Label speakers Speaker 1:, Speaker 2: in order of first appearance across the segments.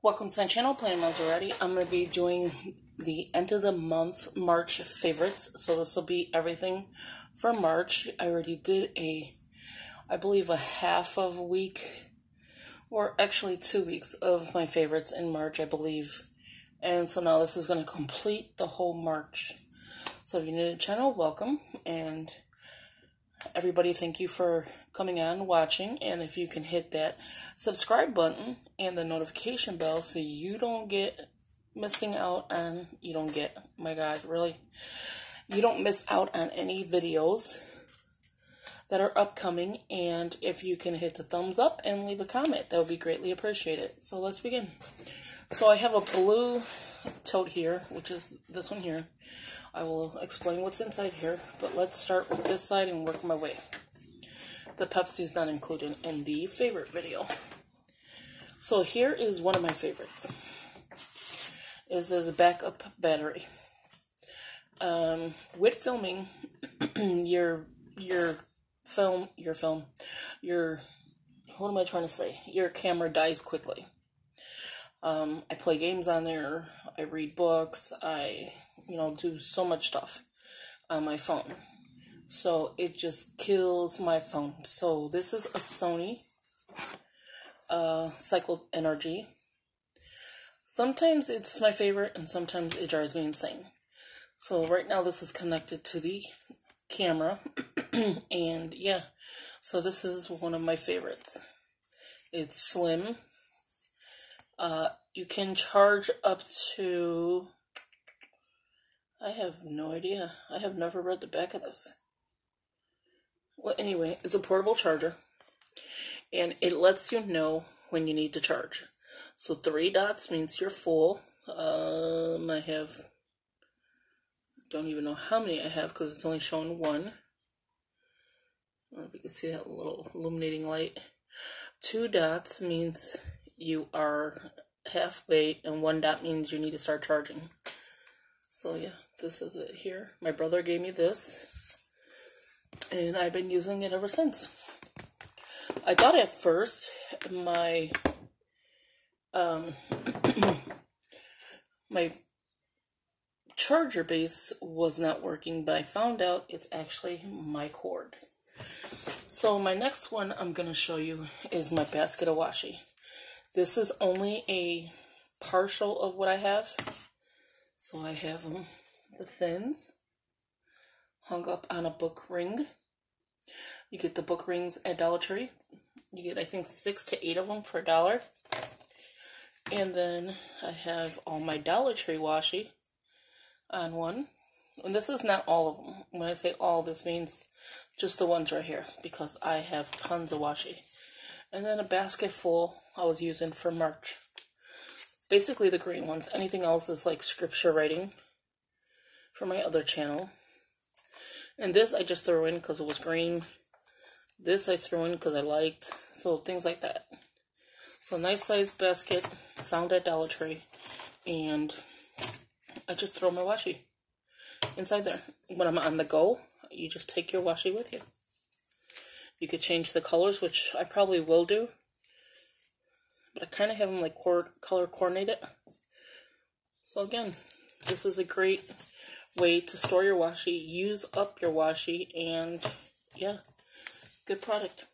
Speaker 1: Welcome to my channel, Planning with Monserrate. I'm going to be doing the end of the month March favorites. So this will be everything for March. I already did a, I believe a half of a week, or actually two weeks of my favorites in March, I believe. And so now this is going to complete the whole March. So if you're new to the channel, welcome. And everybody, thank you for coming on, watching. And if you can hit that subscribe button and the notification bell so you don't get missing out on, you don't get, my God, really, you don't miss out on any videos that are upcoming. And if you can hit the thumbs up and leave a comment, that would be greatly appreciated. So let's begin. So I have a blue tote here, which is this one here. I will explain what's inside here, but let's start with this side and work my way. The Pepsi is not included in the favorite video. So here is one of my favorites. Is a backup battery. Um, with filming, your your film, your film, your what am I trying to say? Your camera dies quickly. Um, I play games on there. I read books. I, you know, do so much stuff on my phone. So it just kills my phone. So this is a Sony uh, Cycle Energy. Sometimes it's my favorite and sometimes it drives me insane. So right now this is connected to the camera. and yeah, so this is one of my favorites. It's slim uh, you can charge up to. I have no idea. I have never read the back of this. Well, anyway, it's a portable charger, and it lets you know when you need to charge. So three dots means you're full. Um, I have. Don't even know how many I have because it's only showing one. I don't know if you can see that little illuminating light. Two dots means you are halfway and one dot means you need to start charging. So yeah, this is it here. My brother gave me this and I've been using it ever since. I thought at first my um my charger base was not working, but I found out it's actually my cord. So my next one I'm going to show you is my basket of washi. This is only a partial of what I have. So I have um, the thins hung up on a book ring. You get the book rings at Dollar Tree. You get, I think, six to eight of them for a dollar. And then I have all my Dollar Tree washi on one. And this is not all of them. When I say all, this means just the ones right here because I have tons of washi. And then a basket full I was using for March. Basically the green ones. Anything else is like scripture writing for my other channel. And this I just threw in because it was green. This I threw in because I liked. So things like that. So nice sized basket. Found at Dollar Tree. And I just throw my washi inside there. When I'm on the go, you just take your washi with you. You could change the colors, which I probably will do. But I kind of have them like color coordinated. So again, this is a great way to store your washi, use up your washi, and yeah, good product.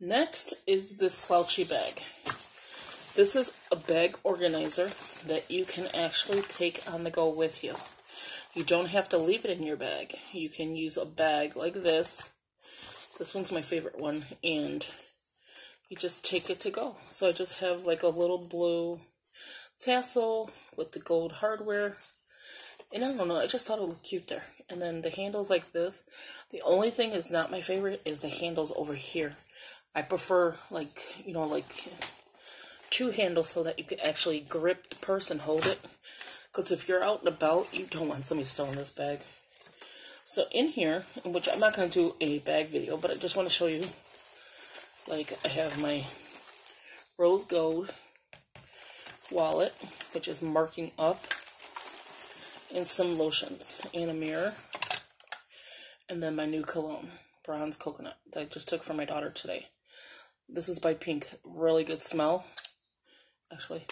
Speaker 1: Next is this slouchy bag. This is a bag organizer that you can actually take on the go with you. You don't have to leave it in your bag. You can use a bag like this. This one's my favorite one, and you just take it to go. So I just have like a little blue tassel with the gold hardware. And I don't know, I just thought it looked cute there. And then the handles like this. The only thing is not my favorite is the handles over here. I prefer like, you know, like two handles so that you can actually grip the purse and hold it. Because if you're out and about, you don't want somebody stealing this bag. So in here, which I'm not going to do a bag video, but I just want to show you like I have my rose gold wallet, which is marking up, and some lotions, and a mirror, and then my new cologne, bronze coconut, that I just took for my daughter today. This is by Pink. Really good smell. actually.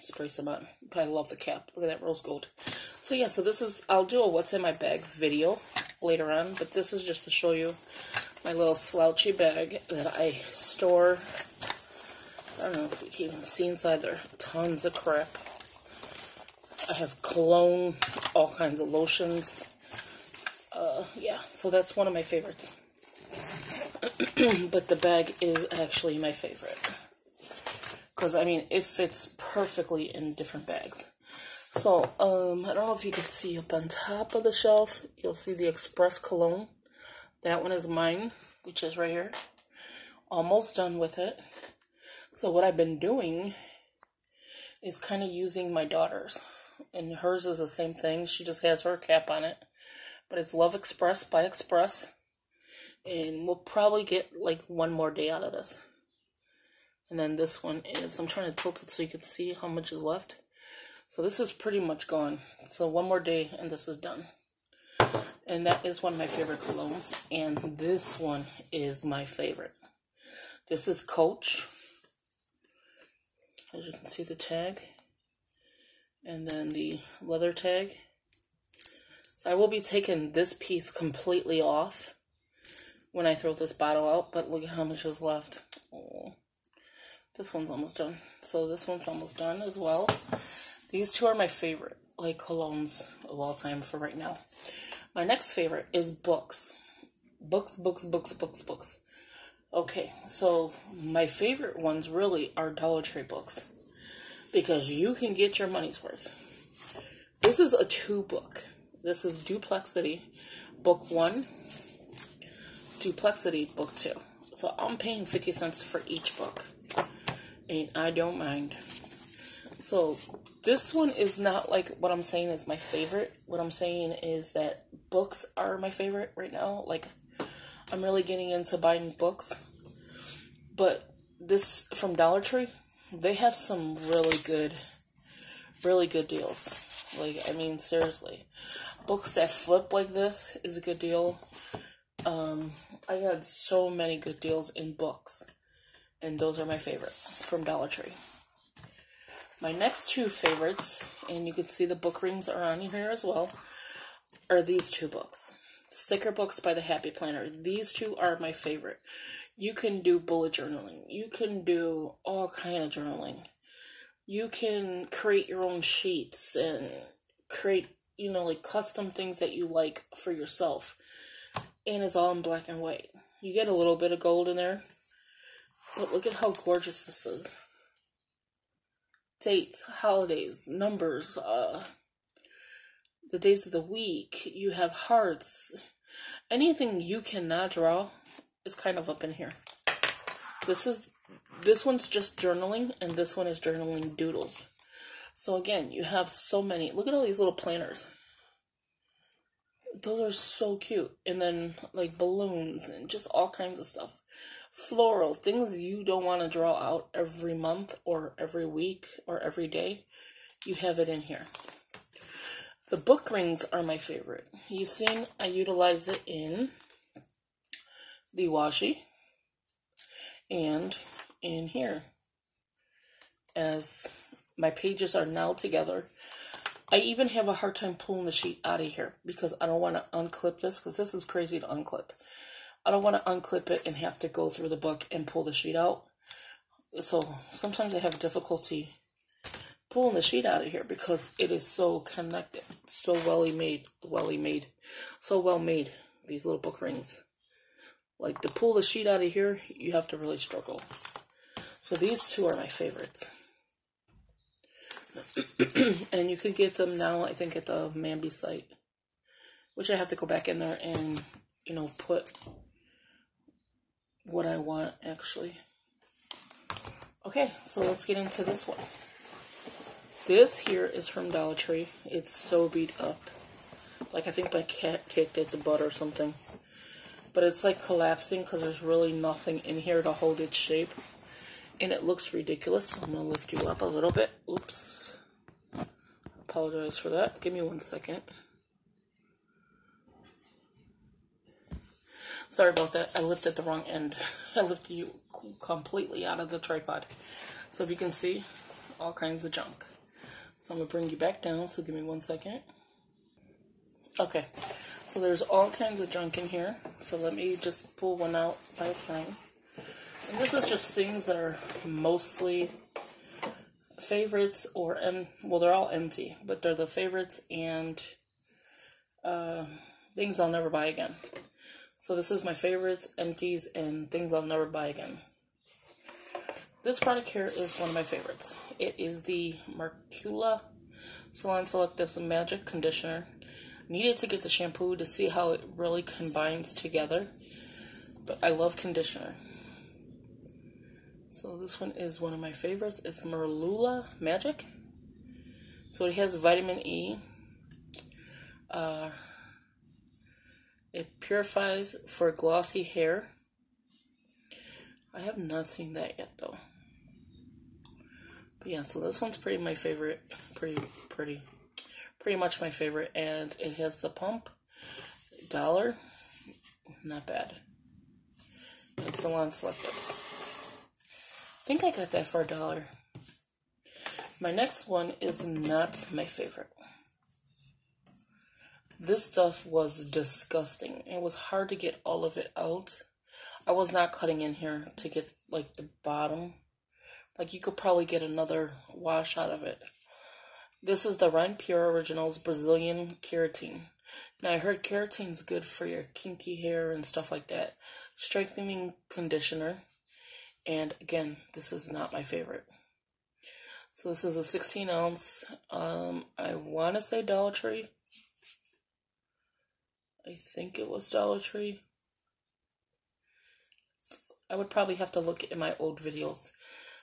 Speaker 1: Spray some on. I love the cap. Look at that rose gold. So yeah, so this is, I'll do a what's in my bag video later on, but this is just to show you my little slouchy bag that I store. I don't know if you can even see inside there. Tons of crap. I have cologne, all kinds of lotions. Uh, yeah, so that's one of my favorites. but the bag is actually my favorite. Because, I mean, it fits perfectly in different bags. So, um, I don't know if you can see up on top of the shelf, you'll see the Express Cologne. That one is mine, which is right here. Almost done with it. So what I've been doing is kind of using my daughter's. And hers is the same thing. She just has her cap on it. But it's Love Express by Express. And we'll probably get like one more day out of this. And then this one is, I'm trying to tilt it so you can see how much is left. So this is pretty much gone. So one more day and this is done. And that is one of my favorite colognes. And this one is my favorite. This is Coach. As you can see the tag. And then the leather tag. So I will be taking this piece completely off when I throw this bottle out. But look at how much is left. Oh, this one's almost done. So this one's almost done as well. These two are my favorite, like colognes of all time for right now. My next favorite is books. Books, books, books, books, books. Okay, so my favorite ones really are Dollar Tree books because you can get your money's worth. This is a two book. This is Duplexity book one, Duplexity book two. So I'm paying 50 cents for each book, and I don't mind. So this one is not like what I'm saying is my favorite. What I'm saying is that books are my favorite right now. Like I'm really getting into buying books. But this from Dollar Tree, they have some really good really good deals. Like I mean seriously. Books that flip like this is a good deal. Um I had so many good deals in books. And those are my favorite from Dollar Tree. My next two favorites, and you can see the book rings are on here as well, are these two books. Sticker books by the Happy Planner. These two are my favorite. You can do bullet journaling. You can do all kind of journaling. You can create your own sheets and create, you know, like custom things that you like for yourself. And it's all in black and white. You get a little bit of gold in there. But look at how gorgeous this is dates, holidays, numbers, uh, the days of the week. You have hearts. Anything you cannot draw is kind of up in here. This is this one's just journaling, and this one is journaling doodles. So again, you have so many. Look at all these little planners. Those are so cute. And then like balloons and just all kinds of stuff floral, things you don't want to draw out every month or every week or every day, you have it in here. The book rings are my favorite. You've seen I utilize it in the washi and in here. As my pages are now together, I even have a hard time pulling the sheet out of here because I don't want to unclip this because this is crazy to unclip. I don't want to unclip it and have to go through the book and pull the sheet out. So sometimes I have difficulty pulling the sheet out of here because it is so connected, so well made, well made, so well made. These little book rings. Like to pull the sheet out of here, you have to really struggle. So these two are my favorites. and you can get them now, I think, at the Mambi site. Which I have to go back in there and, you know, put what I want actually. Okay, so let's get into this one. This here is from Dollar Tree. It's so beat up. Like I think my cat kicked its butt or something. But it's like collapsing because there's really nothing in here to hold its shape. And it looks ridiculous. So I'm going to lift you up a little bit. Oops. Apologize for that. Give me one second. Sorry about that. I lifted the wrong end. I lifted you completely out of the tripod. So if you can see, all kinds of junk. So I'm going to bring you back down, so give me one second. Okay, so there's all kinds of junk in here. So let me just pull one out by a time. And this is just things that are mostly favorites or, em well, they're all empty, but they're the favorites and uh, things I'll never buy again. So this is my favorites, empties, and things I'll never buy again. This product here is one of my favorites. It is the Marula Salon Selectives Magic Conditioner. Needed to get the shampoo to see how it really combines together. But I love conditioner. So this one is one of my favorites. It's Marula Magic. So it has vitamin E. Uh, it purifies for glossy hair. I have not seen that yet though. But yeah, so this one's pretty my favorite. Pretty, pretty, pretty much my favorite. And it has the pump. Dollar. Not bad. It's Salon Selectives. I think I got that for a dollar. My next one is not my favorite. This stuff was disgusting. It was hard to get all of it out. I was not cutting in here to get like the bottom like you could probably get another wash out of it. This is the Renpure Originals Brazilian Keratin. Now I heard keratin's good for your kinky hair and stuff like that. Straightening conditioner. And again, this is not my favorite. So this is a 16 ounce. Um, I want to say Dollar Tree. I think it was Dollar Tree. I would probably have to look at my old videos.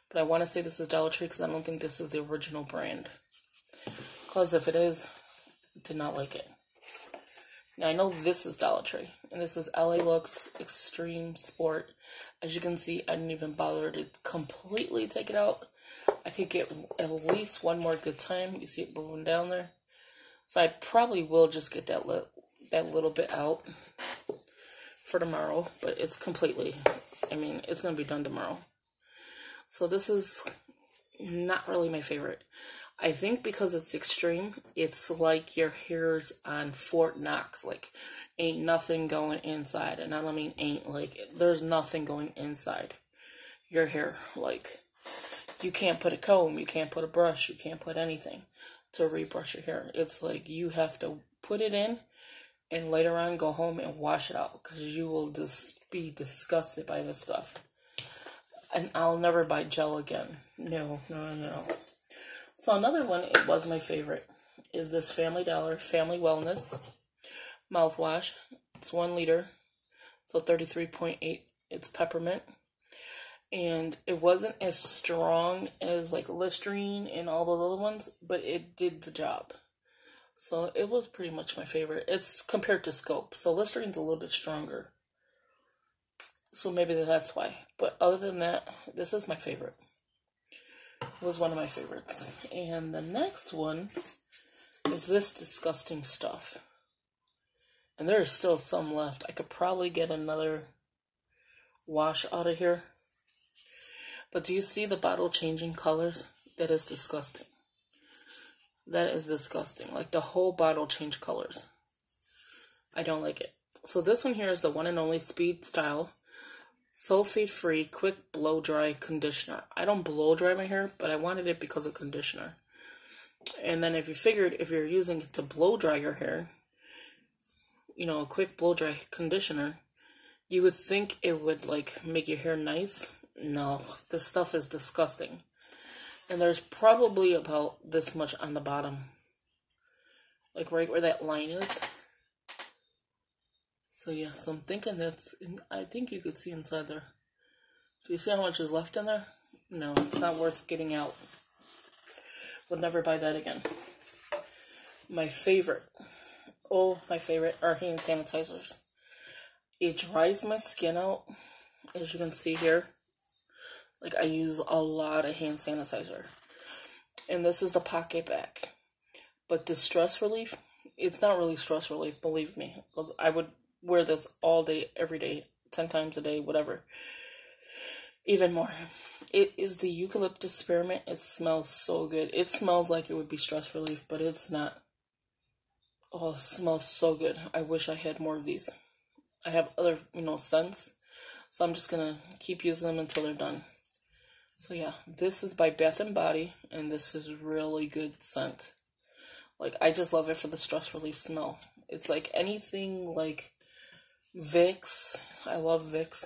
Speaker 1: But I want to say this is Dollar Tree because I don't think this is the original brand. Because if it is, I did not like it. Now I know this is Dollar Tree. And this is LA Looks Extreme Sport. As you can see, I didn't even bother to completely take it out. I could get at least one more good time. You see it moving down there. So I probably will just get that, that little bit out for tomorrow. But it's completely, I mean, it's going to be done tomorrow. So this is not really my favorite. I think because it's extreme, it's like your hair's on Fort Knox. Like, ain't nothing going inside. And I don't mean ain't, like, there's nothing going inside your hair. Like, you can't put a comb, you can't put a brush, you can't put anything to rebrush your hair. It's like you have to put it in and later on go home and wash it out because you will just be disgusted by this stuff and I'll never buy gel again. No, no, no. So another one, it was my favorite, is this Family Dollar Family Wellness mouthwash. It's one liter, so 33.8. It's peppermint. And it wasn't as strong as like Listerine and all those other ones, but it did the job. So it was pretty much my favorite. It's compared to Scope. So Listerine's a little bit stronger. So maybe that's why. But other than that, this is my favorite. It was one of my favorites. And the next one is this disgusting stuff. And there is still some left. I could probably get another wash out of here. But do you see the bottle changing colors? That is disgusting. That is disgusting. Like the whole bottle changed colors. I don't like it. So this one here is the one and only Speed Style sulfate free quick blow dry conditioner. I don't blow dry my hair, but I wanted it because of conditioner. And then if you figured if you're using it to blow dry your hair, you know, a quick blow dry conditioner, you would think it would like make your hair nice. No, this stuff is disgusting. And there's probably about this much on the bottom. Like right where that line is. So yeah, so I'm thinking that's, I think you could see inside there. Do you see how much is left in there? No, it's not worth getting out. Would never buy that again. My favorite, oh, my favorite are hand sanitizers. It dries my skin out, as you can see here. Like, I use a lot of hand sanitizer. And this is the PocketBac. But the stress relief, it's not really stress relief, believe me. Because I would wear this all day, every day, 10 times a day, whatever. even more. It is the eucalyptus spearmint. It smells so good. It smells like it would be stress relief, but it's not. Oh, it smells so good. I wish I had more of these. I have other, you know, scents. So I'm just going to keep using them until they're done. So yeah, this is by Bath and Body, and this is really good scent. Like, I just love it for the stress relief smell. It's like anything like Vicks. I love Vicks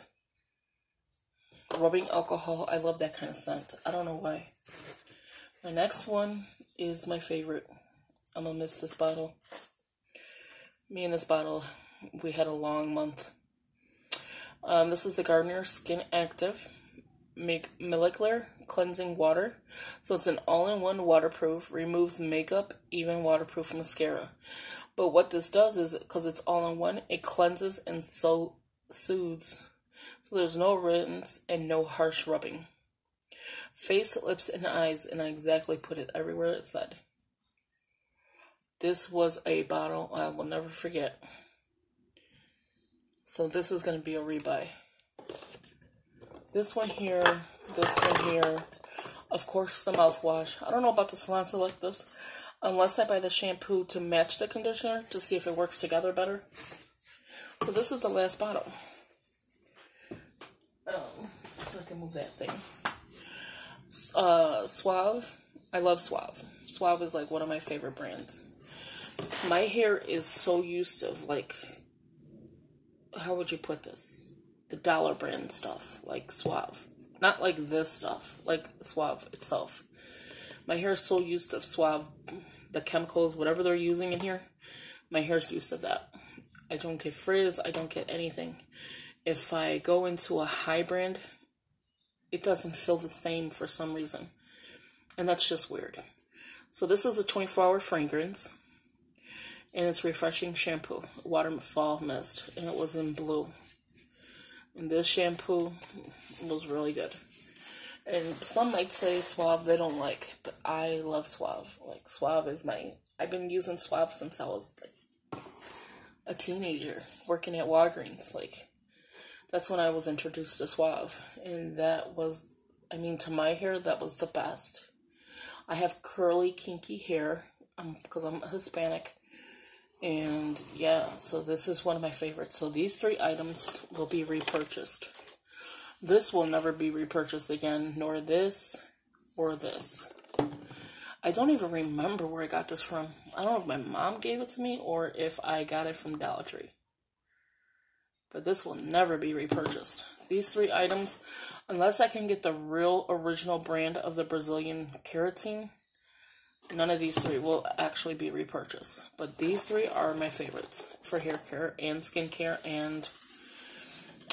Speaker 1: rubbing alcohol. I love that kind of scent. I don't know why. My next one is my favorite. I'm gonna miss this bottle. Me and this bottle, we had a long month. Um, this is the Garnier Skin Active Make Molecular Cleansing Water. So it's an all-in-one waterproof, removes makeup, even waterproof mascara. But what this does is, because it's all-in-one, it cleanses and so soothes so there's no rinse and no harsh rubbing. Face, lips, and eyes, and I exactly put it everywhere it said. This was a bottle I will never forget. So this is going to be a rebuy. This one here, this one here, of course the mouthwash. I don't know about the salon selectives, unless I buy the shampoo to match the conditioner to see if it works together better. So this is the last bottle. Um, so I can move that thing. Uh, Suave. I love Suave. Suave is like one of my favorite brands. My hair is so used to like, how would you put this? The dollar brand stuff, like Suave. Not like this stuff, like Suave itself. My hair is so used to Suave, the chemicals, whatever they're using in here. My hair's used to that. I don't get frizz. I don't get anything if I go into a high brand, it doesn't feel the same for some reason. And that's just weird. So this is a 24 hour fragrance. And it's refreshing shampoo, waterfall mist, and it was in blue. And this shampoo was really good. And some might say Suave they don't like, but I love Suave. Like Suave is my I've been using Suave since I was like a teenager working at Walgreens. Like that's when I was introduced to Suave. And that was, I mean, to my hair, that was the best. I have curly, kinky hair because um, I'm Hispanic. And yeah, so this is one of my favorites. So these three items will be repurchased. This will never be repurchased again, nor this or this. I don't even remember where I got this from. I don't know if my mom gave it to me or if I got it from Dollar Tree but this will never be repurchased. These three items, unless I can get the real original brand of the Brazilian keratin, none of these three will actually be repurchased. But these three are my favorites for hair care and skincare and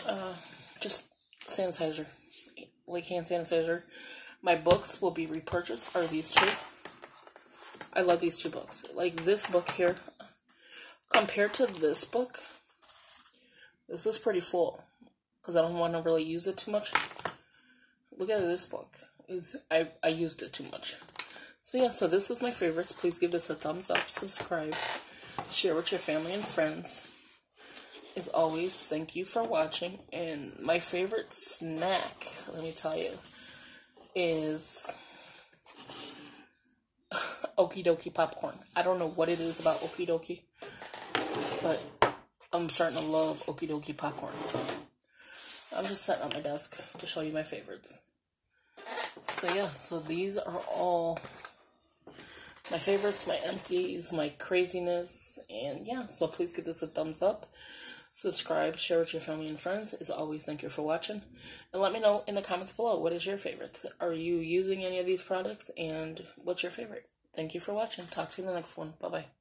Speaker 1: uh, just sanitizer, like hand sanitizer. My books will be repurchased are these two. I love these two books. Like this book here, compared to this book, this is pretty full because I don't want to really use it too much. Look at this book. It's, I, I used it too much. So yeah, so this is my favorites. Please give this a thumbs up, subscribe, share with your family and friends. As always, thank you for watching. And my favorite snack, let me tell you, is Okie Dokie popcorn. I don't know what it is about Okie Dokie, but I'm starting to love Okie Dokie popcorn. I'm just setting up my desk to show you my favorites. So yeah, so these are all my favorites, my empties, my craziness, and yeah, so please give this a thumbs up. Subscribe, share with your family and friends. As always, thank you for watching. And let me know in the comments below what is your favorites. Are you using any of these products and what's your favorite? Thank you for watching. Talk to you in the next one. Bye bye.